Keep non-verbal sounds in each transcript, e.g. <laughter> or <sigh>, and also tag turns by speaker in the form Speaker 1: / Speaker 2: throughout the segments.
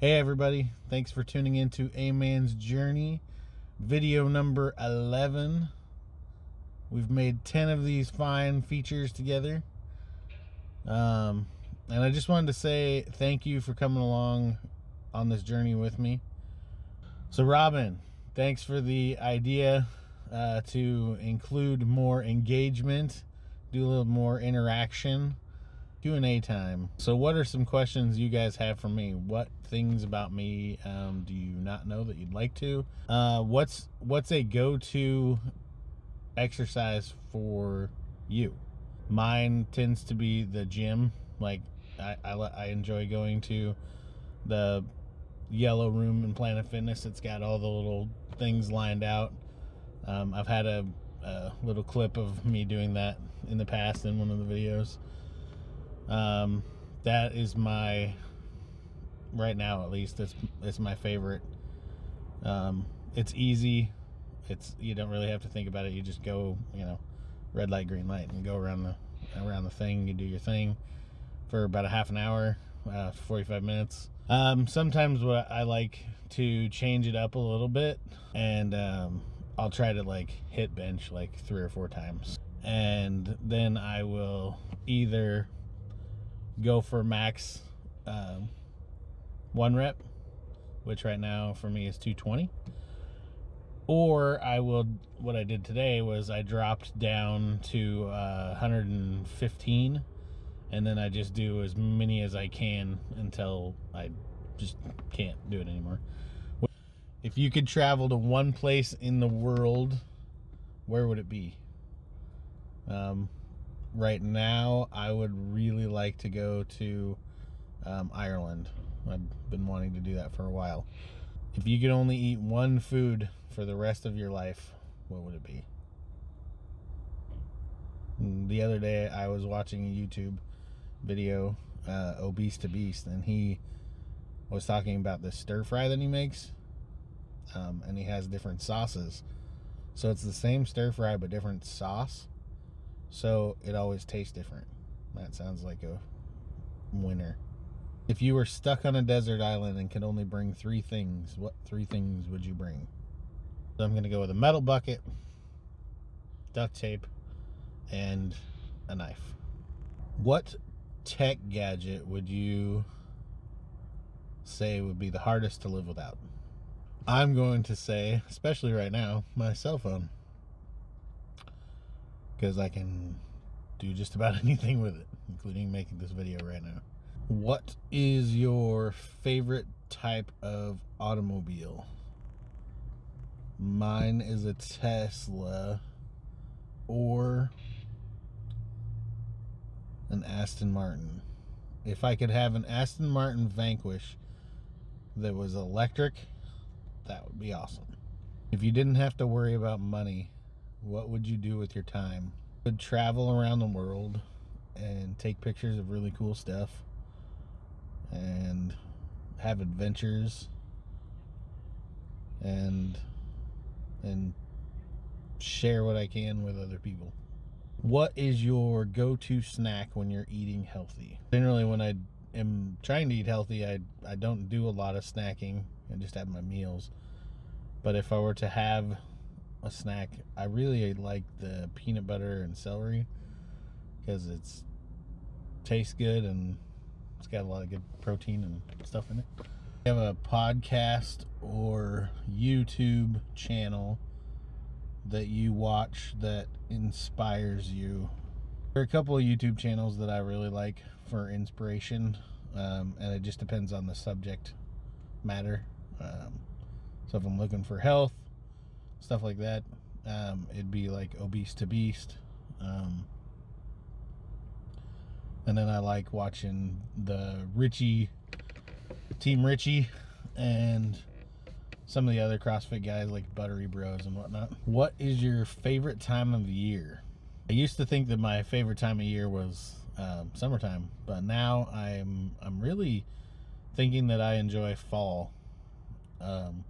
Speaker 1: Hey, everybody. Thanks for tuning in to A Mann's Journey, video number 11. We've made 10 of these fine features together. Um, and I just wanted to say thank you for coming along on this journey with me. So, Robin, thanks for the idea uh, to include more engagement, do a little more interaction Q&A time. So what are some questions you guys have for me? What things about me um, do you not know that you'd like to? Uh, what's what's a go-to exercise for you? Mine tends to be the gym. Like I, I, I enjoy going to the yellow room in Planet Fitness. It's got all the little things lined out. Um, I've had a, a little clip of me doing that in the past in one of the videos. Um, that is my right now at least. That's it's my favorite. Um, it's easy. It's you don't really have to think about it. You just go, you know, red light, green light, and go around the around the thing. You do your thing for about a half an hour, uh, 45 minutes. Um, sometimes what I like to change it up a little bit, and um, I'll try to like hit bench like three or four times, and then I will either go for max um, one rep, which right now for me is 220. Or I will, what I did today was I dropped down to uh, 115 and then I just do as many as I can until I just can't do it anymore. If you could travel to one place in the world, where would it be? Um, right now, I would really like to go to um, Ireland. I've been wanting to do that for a while. If you could only eat one food for the rest of your life, what would it be? The other day, I was watching a YouTube video, uh, Obese to Beast, and he was talking about the stir fry that he makes. Um, and he has different sauces. So it's the same stir fry, but different sauce. So it always tastes different. That sounds like a winner. If you were stuck on a desert island and could only bring three things, what three things would you bring? So I'm going to go with a metal bucket, duct tape, and a knife. What tech gadget would you say would be the hardest to live without? I'm going to say, especially right now, my cell phone because I can do just about <laughs> anything with it, including making this video right now. What is your favorite type of automobile? Mine is a Tesla or an Aston Martin. If I could have an Aston Martin Vanquish that was electric, that would be awesome. If you didn't have to worry about money, what would you do with your time? Would travel around the world and take pictures of really cool stuff and have adventures and and share what I can with other people. What is your go-to snack when you're eating healthy? Generally when I am trying to eat healthy, I I don't do a lot of snacking. I just have my meals. But if I were to have a snack. I really like the peanut butter and celery because it's tastes good and it's got a lot of good protein and stuff in it. Have a podcast or YouTube channel that you watch that inspires you. There are a couple of YouTube channels that I really like for inspiration, um, and it just depends on the subject matter. Um, so if I'm looking for health, stuff like that. Um, it'd be like obese to beast. Um, and then I like watching the Richie, Team Richie, and some of the other CrossFit guys like Buttery Bros and whatnot. What is your favorite time of year? I used to think that my favorite time of year was um, summertime, but now I'm I'm really thinking that I enjoy fall. Um,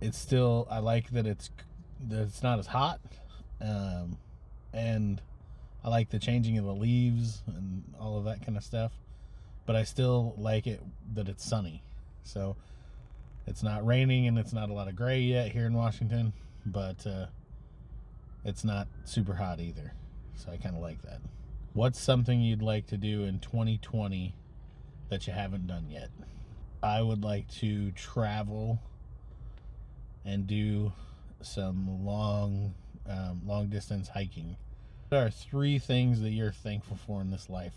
Speaker 1: it's still I like that it's that it's not as hot, um, and I like the changing of the leaves and all of that kind of stuff. but I still like it that it's sunny. So it's not raining and it's not a lot of gray yet here in Washington, but uh, it's not super hot either. So I kind of like that. What's something you'd like to do in 2020 that you haven't done yet? I would like to travel and do some long, um, long distance hiking. There are three things that you're thankful for in this life.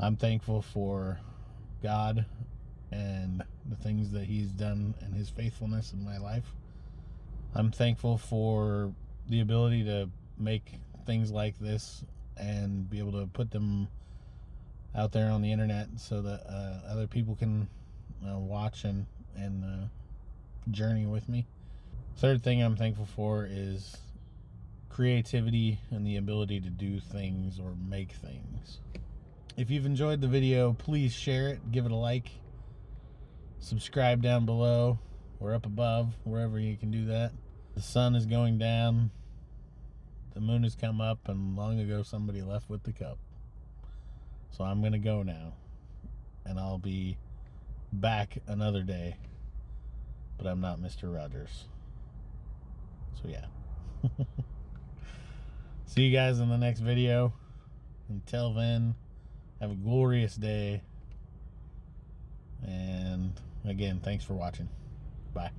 Speaker 1: I'm thankful for God and the things that He's done and His faithfulness in my life. I'm thankful for the ability to make things like this and be able to put them out there on the internet so that uh, other people can uh, watch and and uh, journey with me. Third thing I'm thankful for is creativity and the ability to do things or make things. If you've enjoyed the video, please share it, give it a like, subscribe down below or up above, wherever you can do that. The sun is going down, the moon has come up, and long ago somebody left with the cup. So I'm going to go now, and I'll be back another day, but I'm not Mr. Rogers. So yeah. <laughs> See you guys in the next video. Until then, have a glorious day. And again, thanks for watching. Bye.